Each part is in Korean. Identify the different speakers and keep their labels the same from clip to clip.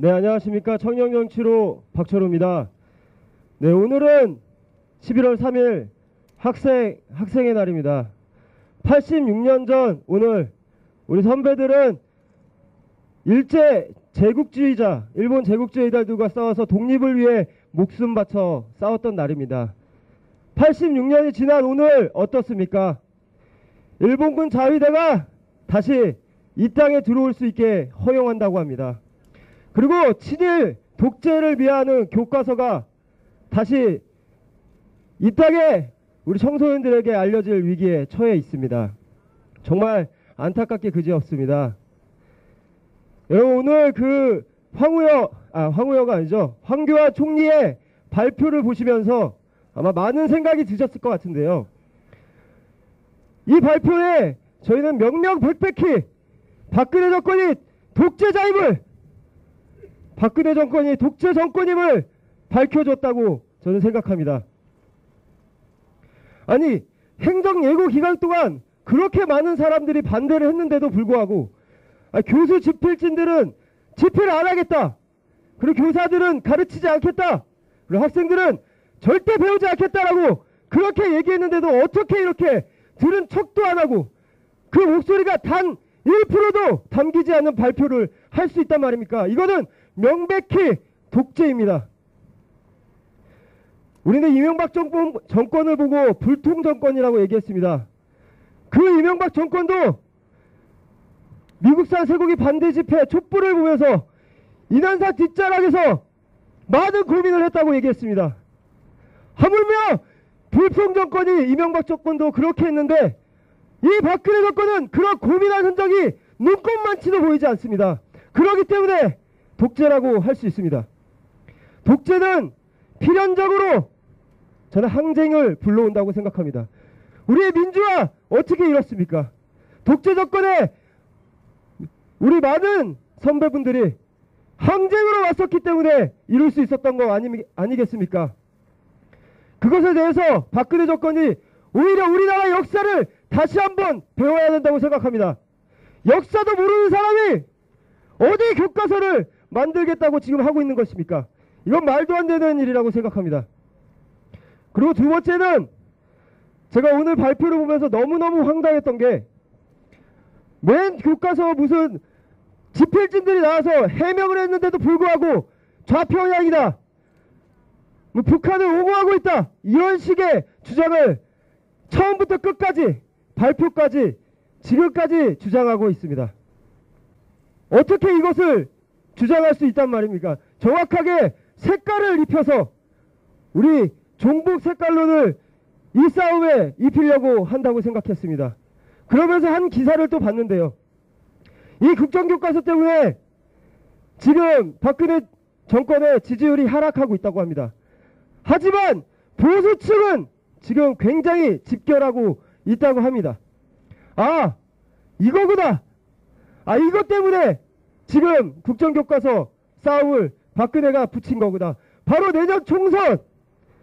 Speaker 1: 네, 안녕하십니까. 청년정치로 박철호입니다. 네, 오늘은 11월 3일 학생, 학생의 날입니다. 86년 전 오늘 우리 선배들은 일제 제국주의자, 일본 제국주의자들과 싸워서 독립을 위해 목숨 바쳐 싸웠던 날입니다. 86년이 지난 오늘 어떻습니까? 일본군 자위대가 다시 이 땅에 들어올 수 있게 허용한다고 합니다. 그리고 친일 독재를 미화하는 교과서가 다시 이 땅에 우리 청소년들에게 알려질 위기에 처해 있습니다. 정말 안타깝게 그지없습니다. 여러분 오늘 그 황우여 아 황우여가 아니죠 황교안 총리의 발표를 보시면서 아마 많은 생각이 드셨을 것 같은데요. 이 발표에 저희는 명명백백히 박근혜 정권이 독재자임을 박근혜 정권이 독재 정권임을 밝혀줬다고 저는 생각합니다. 아니 행정 예고 기간 동안 그렇게 많은 사람들이 반대를 했는데도 불구하고 아, 교수 집필진들은 집필 안 하겠다. 그리고 교사들은 가르치지 않겠다. 그리고 학생들은 절대 배우지 않겠다라고 그렇게 얘기했는데도 어떻게 이렇게 들은 척도 안 하고 그 목소리가 단 1%도 담기지 않는 발표를 할 수 있단 말입니까? 이거는 명백히 독재입니다. 우리는 이명박 정권, 정권을 보고 불통 정권이라고 얘기했습니다. 그 이명박 정권도 미국산 쇠고기 반대 집회 촛불을 보면서 인한사 뒷자락에서 많은 고민을 했다고 얘기했습니다. 하물며 불통 정권이 이명박 정권도 그렇게 했는데 이 박근혜 정권은 그런 고민한 흔적이 눈꼽만치도 보이지 않습니다. 그렇기 때문에 독재라고 할 수 있습니다. 독재는 필연적으로 저는 항쟁을 불러온다고 생각합니다. 우리의 민주화 어떻게 이렇습니까? 독재 정권에 우리 많은 선배분들이 항쟁으로 왔었기 때문에 이룰 수 있었던 거 아니, 아니겠습니까? 그것에 대해서 박근혜 정권이 오히려 우리나라 역사를 다시 한번 배워야 된다고 생각합니다. 역사도 모르는 사람이 어디 교과서를 만들겠다고 지금 하고 있는 것입니까? 이건 말도 안 되는 일이라고 생각합니다. 그리고 두 번째는 제가 오늘 발표를 보면서 너무너무 황당했던 게 맨 교과서 무슨 집필진들이 나와서 해명을 했는데도 불구하고 좌편향이다. 뭐 북한을 옹호하고 있다. 이런 식의 주장을 처음부터 끝까지 발표까지 지금까지 주장하고 있습니다. 어떻게 이것을 주장할 수 있단 말입니까? 정확하게 색깔을 입혀서 우리 종북 색깔론을 이 싸움에 입히려고 한다고 생각했습니다. 그러면서 한 기사를 또 봤는데요. 이 국정교과서 때문에 지금 박근혜 정권의 지지율이 하락하고 있다고 합니다. 하지만 보수 측은 지금 굉장히 집결하고 있다고 합니다. 아, 이거구나. 아, 이것 때문에 지금 국정교과서 싸움을 박근혜가 붙인 거구나. 바로 내년 총선,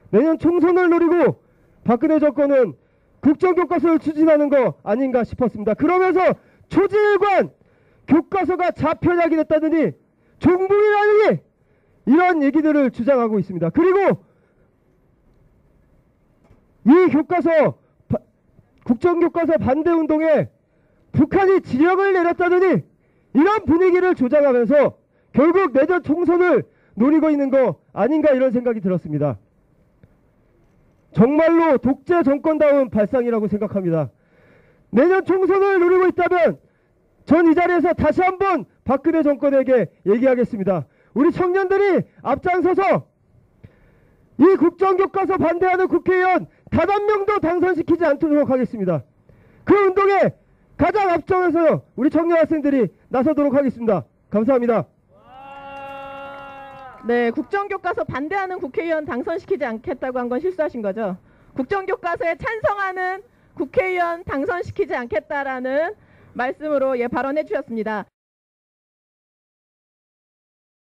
Speaker 1: 내년 총선을 노리고 박근혜 정권은 국정교과서를 추진하는 거 아닌가 싶었습니다. 그러면서 초지일관 교과서가 좌편향이 됐다더니 종북이라니 이런 얘기들을 주장하고 있습니다. 그리고 이 교과서 바- 국정교과서 반대 운동에 북한이 지령을 내렸다더니 이런 분위기를 조장하면서 결국 내년 총선을 노리고 있는 거 아닌가 이런 생각이 들었습니다. 정말로 독재 정권다운 발상이라고 생각합니다. 내년 총선을 노리고 있다면 전 이 자리에서 다시 한번 박근혜 정권에게 얘기하겠습니다. 우리 청년들이 앞장서서 이 국정교과서 반대하는 국회의원 단 한 명도 당선시키지 않도록 하겠습니다. 그 운동에 가장 앞장에서 우리 청년 학생들이 나서도록 하겠습니다. 감사합니다.
Speaker 2: 네, 국정교과서 반대하는 국회의원 당선시키지 않겠다고 한 건 실수하신 거죠. 국정교과서에 찬성하는 국회의원 당선시키지 않겠다라는 말씀으로 예 발언해 주셨습니다.